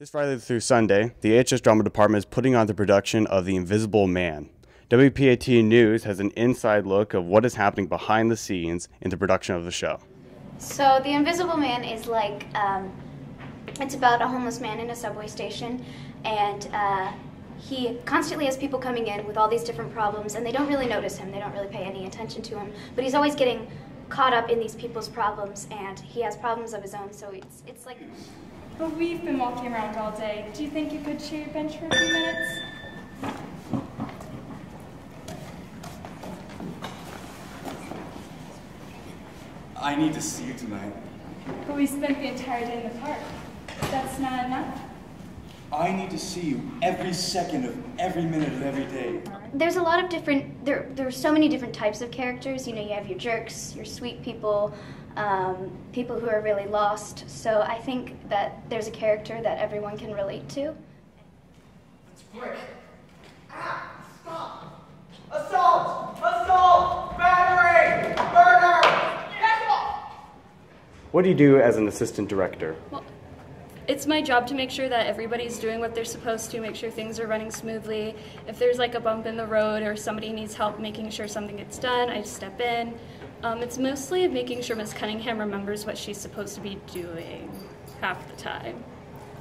This Friday through Sunday, the AHS Drama Department is putting on the production of The Invisible Man. WPAT News has an inside look of what is happening behind the scenes in the production of the show. So, The Invisible Man is like, um, it's about a homeless man in a subway station, and uh, he constantly has people coming in with all these different problems, and they don't really notice him, they don't really pay any attention to him, but he's always getting caught up in these people's problems, and he has problems of his own, so it's, it's like. But we've been walking around all day. Do you think you could share your bench for a few minutes? I need to see you tonight. But we spent the entire day in the park. That's not enough? I need to see you every second of every minute of every day. There's a lot of different, there, there are so many different types of characters. You know, you have your jerks, your sweet people, um, people who are really lost. So I think that there's a character that everyone can relate to. It's brick. Ah, stop! Assault! Assault! Battery! Murder! What do you do as an assistant director? Well, it's my job to make sure that everybody's doing what they're supposed to, make sure things are running smoothly. If there's like a bump in the road or somebody needs help making sure something gets done, I step in. Um, it's mostly making sure Miss Cunningham remembers what she's supposed to be doing half the time.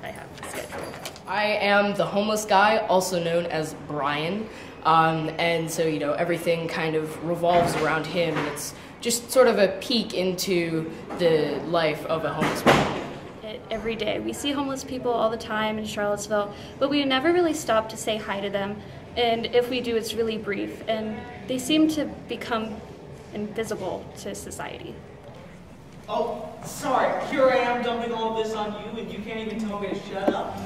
I have the schedule. I am the homeless guy, also known as Brian. Um, and so, you know, everything kind of revolves around him, and it's just sort of a peek into the life of a homeless man. Every day. We see homeless people all the time in Charlottesville, but we never really stop to say hi to them. And if we do, it's really brief. And they seem to become invisible to society. Oh, sorry. Here I am dumping all this on you, and you can't even tell me to shut up.